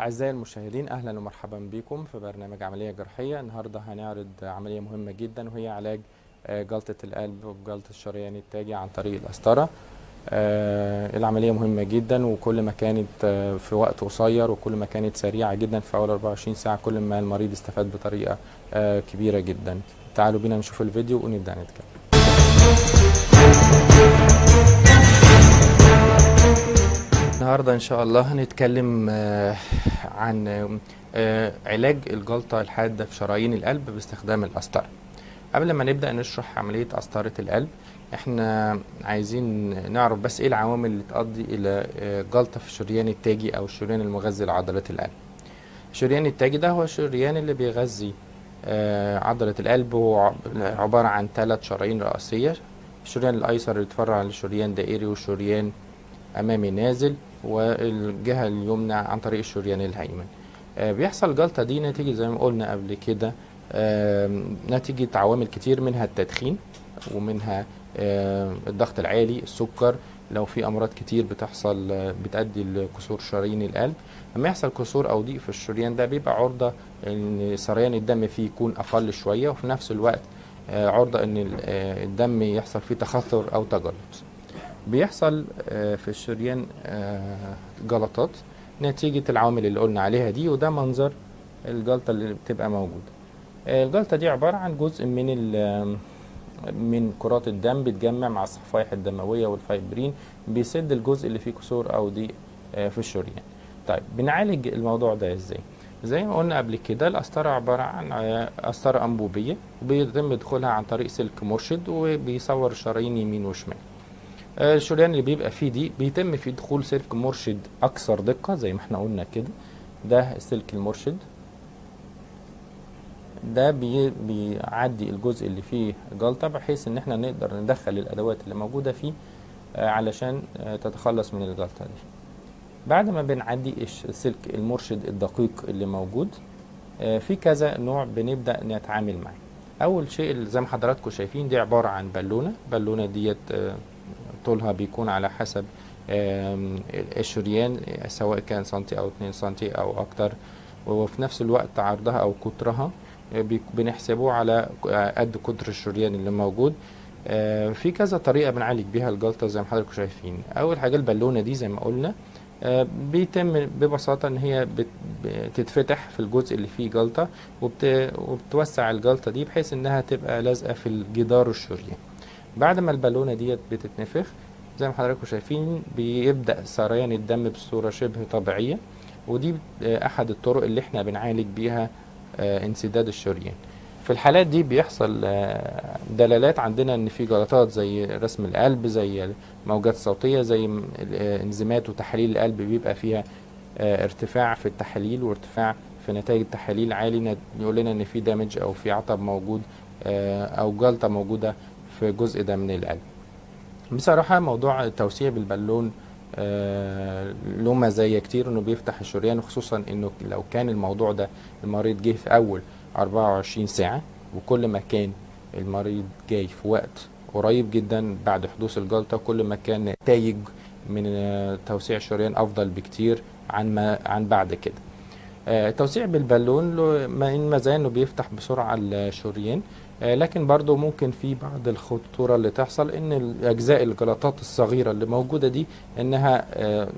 أعزائي المشاهدين أهلا ومرحبا بكم في برنامج عملية جراحية. النهاردة هنعرض عملية مهمة جدا وهي علاج آه، جلطة القلب وجلطة الشريان التاجي عن طريق القسطرة آه، العملية مهمة جدا وكل ما كانت آه، في وقت قصير وكل ما كانت سريعة جدا في أول 24 ساعة كل ما المريض استفاد بطريقة كبيرة جدا. تعالوا بينا نشوف الفيديو ونبدأ نتكلم. النهارده إن شاء الله هنتكلم عن آه، علاج الجلطة الحادة في شرايين القلب باستخدام القسطره قبل ما نبدأ نشرح عملية قسطره القلب إحنا عايزين نعرف بس إيه العوامل اللي تؤدي إلى آه، جلطة في الشريان التاجي أو الشريان المغذي لعضلات القلب. الشريان التاجي ده هو الشريان اللي بيغذي آه، عضلة القلب هو عبارة عن ثلاث شرايين رئيسية. الشريان الأيسر اللي يتفرع لشريان دائري وشريان أمامي نازل والجهة اليمنى عن طريق الشريان الايمن آه، بيحصل جلطة دي نتيجة زي ما قلنا قبل كده نتيجة عوامل كتير منها التدخين ومنها الضغط العالي السكر. لو في أمراض كتير بتحصل آه، بتؤدي لكسور شرايين القلب. لما يحصل كسور أو ضيق في الشريان ده بيبقى عرضة إن سريان الدم فيه يكون أقل شوية وفي نفس الوقت آه، عرضة إن ال- الدم يحصل فيه تخثر أو تجلط. بيحصل آه، في الشريان آه، جلطات نتيجة العوامل اللي قلنا عليها دي وده منظر الجلطة اللي بتبقى موجودة. آه، الجلطة دي عبارة عن جزء من من كرات الدم بتجمع مع الصفائح الدموية والفايبرين بيسد الجزء اللي فيه كسور أو ضيق آه، في الشريان طيب بنعالج الموضوع ده إزاي؟ زي ما قلنا قبل كده القسطرة عبارة عن آه، قسطرة أنبوبية وبيتم دخولها عن طريق سلك مرشد وبيصور الشرايين يمين وشمال. آه، الشريان اللي بيبقى فيه دي بيتم فيه دخول سلك مرشد أكثر دقة زي ما إحنا قلنا كده. ده السلك المرشد. ده بي بيعدي الجزء اللي فيه جلطة بحيث إن إحنا نقدر ندخل الأدوات اللي موجودة فيه آه، علشان آه، تتخلص من الجلطة دي. بعد ما بنعدي السلك المرشد الدقيق اللي موجود آه، في كذا نوع بنبدأ نتعامل معاه. أول شيء زي ما حضراتكم شايفين دي عبارة عن بالونة. بالونة ديت آه، طولها بيكون على حسب الشريان سواء كان سنتي أو 2 سنتي أو أكتر. وفي نفس الوقت عرضها أو قطرها آه، بنحسبه على آه، قد قطر الشريان اللي موجود. آه، في كذا طريقة بنعالج بيها الجلطة زي ما حضراتكم شايفين. أول حاجة البالونة دي زي ما قلنا بيتم ببساطة إن هي بت- بتتفتح في الجزء اللي فيه وبت- وبتوسع الجلطة دي بحيث إنها تبقى لازقة في الجدار الشريان. بعد ما البالونة ديت بتتنفخ زي ما حضراتكم شايفين بيبدأ سريان الدم بصورة شبه طبيعية ودي أحد الطرق اللي إحنا بنعالج بيها آه، انسداد الشريان. في الحالات دي بيحصل آه، دلالات عندنا إن في جلطات زي رسم القلب زي موجات صوتية زي آه، انزيمات وتحاليل القلب بيبقى فيها ارتفاع في التحاليل وارتفاع في نتائج التحاليل عالي يقول لنا إن في دامج أو في عطب موجود أو جلطة موجودة في جزء ده من القلب. بصراحة موضوع التوسيع بالبالون آه، له مزايا كتير إنه بيفتح الشريان وخصوصا إنه لو كان الموضوع ده المريض جه في أول 24 ساعة وكل ما كان المريض جاي في وقت قريب جدا بعد حدوث الجلطة كل ما كان نتائج من آه، توسيع الشريان أفضل بكتير عن ما عن بعد كده. آه، التوسيع بالبالون له من مزايا إنه بيفتح بسرعة الشريان. آه، لكن برضو ممكن في بعض الخطورة اللي تحصل إن الأجزاء الجلطات الصغيرة اللي موجودة دي إنها آه،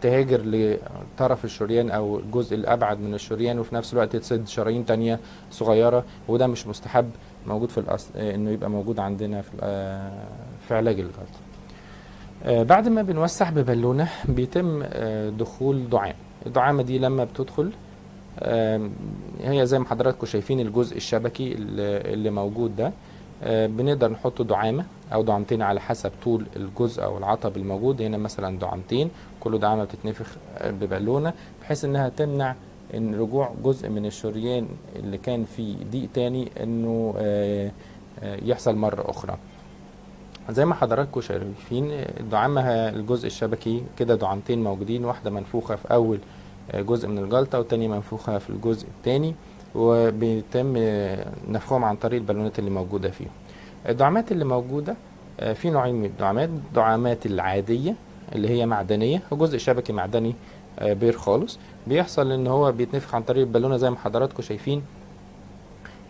تهاجر لطرف الشريان أو الجزء الأبعد من الشريان وفي نفس الوقت تسد شرايين تانية صغيرة وده مش مستحب موجود في الأصل آه، إنه يبقى موجود عندنا في آه، في علاج الجلطة. آه، بعد ما بنوسع ببالونة بيتم آه، دخول دعامة الدعامة دي لما بتدخل هي زي ما حضراتكم شايفين الجزء الشبكي اللي موجود ده. آه، بنقدر نحط دعامة أو دعامتين على حسب طول الجزء أو العطب الموجود. هنا مثلا دعامتين كل دعامة بتتنفخ آه، ببالونة بحيث إنها تمنع إن رجوع جزء من الشريان اللي كان فيه ضيق تاني إنه آه، يحصل مرة أخرى. زي ما حضراتكم شايفين الدعامة الجزء الشبكي كده دعامتين موجودين واحدة منفوخة في أول جزء من الجلطة والتانية منفوخة في الجزء التاني وبيتم نفخهم عن طريق البالونات اللي موجودة فيهم. الدعامات اللي موجودة آه، في نوعين من الدعامات. الدعامات العادية اللي هي معدنية وجزء شبكي معدني آه، بير خالص. بيحصل إن هو بيتنفخ عن طريق البالونة زي ما حضراتكم شايفين.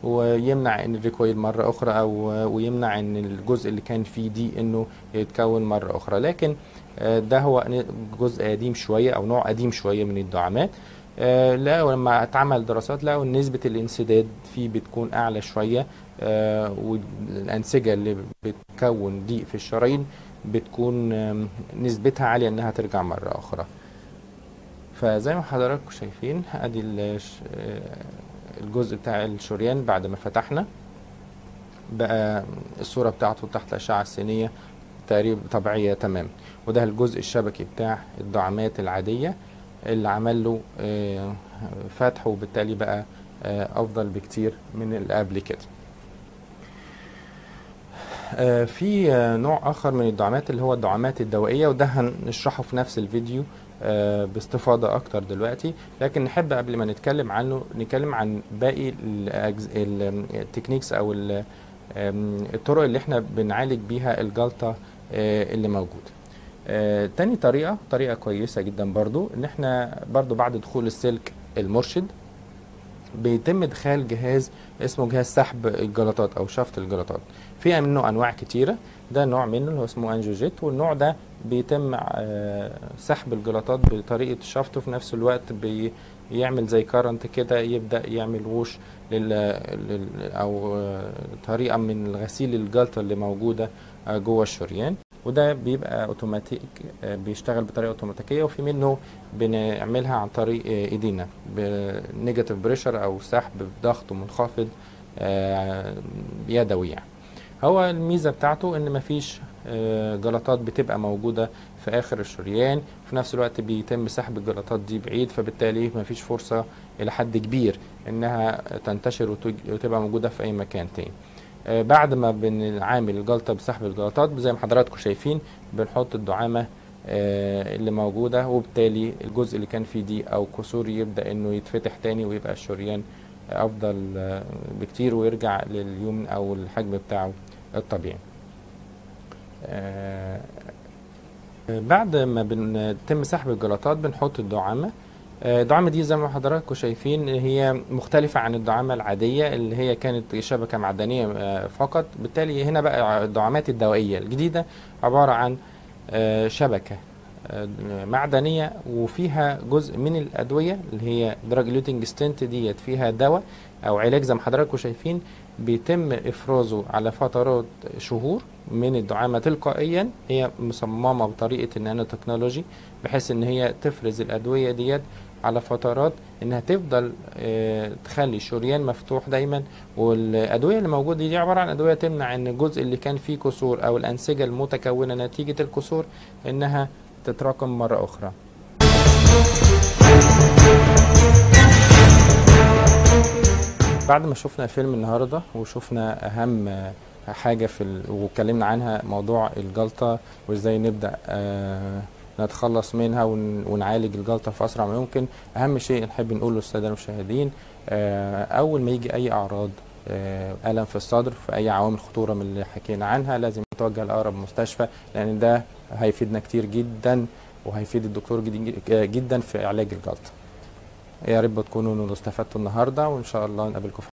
ويمنع إن الريكويل مرة أخرى أو ويمنع إن الجزء اللي كان فيه دي إنه يتكون مرة أخرى. لكن آه، ده هو جزء قديم شوية أو نوع قديم شوية من الدعامات. آه، لقوا لما اتعمل دراسات لقوا نسبة الانسداد فيه بتكون أعلى شوية. آه، والأنسجة اللي بتكون ضيق في الشرايين بتكون نسبتها عالية إنها ترجع مرة أخرى. فزي ما حضراتكم شايفين أدي الجزء بتاع الشريان بعد ما فتحنا. بقى الصورة بتاعته تحت الأشعة السينية تقريبا طبيعية تمام. وده الجزء الشبكي بتاع الدعامات العادية اللي عمل له آه، فتح وبالتالي بقى آه، أفضل بكتير من اللي قبل كده. آه، في نوع آخر من الدعامات اللي هو الدعامات الدوائية وده هنشرحه في نفس الفيديو. آه، باستفاضة أكتر دلوقتي. لكن نحب قبل ما نتكلم عنه نتكلم عن باقي التكنيكس آم، الطرق اللي إحنا بنعالج بيها الجلطة آه، اللي موجودة. آه، تاني طريقة طريقة كويسة جدا برضو إن إحنا برضو بعد دخول السلك المرشد بيتم إدخال جهاز اسمه جهاز سحب الجلطات أو شفط الجلطات. في منه أنواع كتيرة. ده نوع منه اللي هو اسمه AngioJet والنوع ده بيتم آه، سحب الجلطات بطريقة شفط وفي نفس الوقت بيعمل زي current كده يبدأ يعمل wash لل أو آه، طريقة من غسيل الجلطة اللي موجودة آه، جوه الشريان. وده بيبقى اوتوماتيك آه، بيشتغل بطريقة اوتوماتيكيه وفي منه بنعملها عن طريق آه، إيدينا ب negative pressure أو سحب بضغط منخفض آه، يدوي يعني. هو الميزة بتاعته إن مفيش جلطات بتبقى موجودة في آخر الشريان في نفس الوقت بيتم سحب الجلطات دي بعيد فبالتالي مفيش فرصة إلى حد كبير إنها تنتشر وتبقى موجودة في أي مكان تاني. بعد ما بنعامل الجلطة بسحب الجلطات زي ما حضراتكم شايفين بنحط الدعامة آه، اللي موجودة وبالتالي الجزء اللي كان فيه دي أو كسور يبدأ إنه يتفتح تاني ويبقى الشريان أفضل آه، بكتير ويرجع لليمن أو الحجم بتاعه الطبيعي. آه، بعد ما بنتم سحب الجلطات بنحط الدعامة. آه، الدعامة دي زي ما حضراتكم شايفين هي مختلفة عن الدعامة العادية اللي هي كانت شبكة معدنية آه، فقط. بالتالي هنا بقى الدعامات الدوائية الجديدة عبارة عن آه، شبكة آه، معدنية وفيها جزء من الأدوية اللي هي drug eluting stent ديت فيها دواء أو علاج زي ما حضراتكم شايفين بيتم إفرازه على فترات شهور من الدعامة تلقائيا. هي مصممة بطريقة النانو تكنولوجي بحيث إن هي تفرز الأدوية ديت على فترات إنها تفضل آه، تخلي الشريان مفتوح دايما. والأدوية اللي موجودة دي عبارة عن أدوية تمنع إن الجزء اللي كان فيه كسور أو الأنسجة المتكونة نتيجة الكسور إنها تتراكم مرة أخرى. بعد ما شفنا فيلم النهارده وشفنا أهم آه، حاجة في ال... واتكلمنا عنها موضوع الجلطة وإزاي نبدأ آه، نتخلص منها ون... ونعالج الجلطة في أسرع ما يمكن أهم شيء نحب نقوله للسادة المشاهدين آه، أول ما يجي أي أعراض آه، ألم في الصدر في أي عوامل خطورة من اللي حكينا عنها لازم نتوجه لأقرب مستشفى لأن ده هيفيدنا كتير جدا وهيفيد الدكتور جد- جدا في علاج الجلطة. يا رب تكونوا استفدتوا النهارده وإن شاء الله نقابلكم في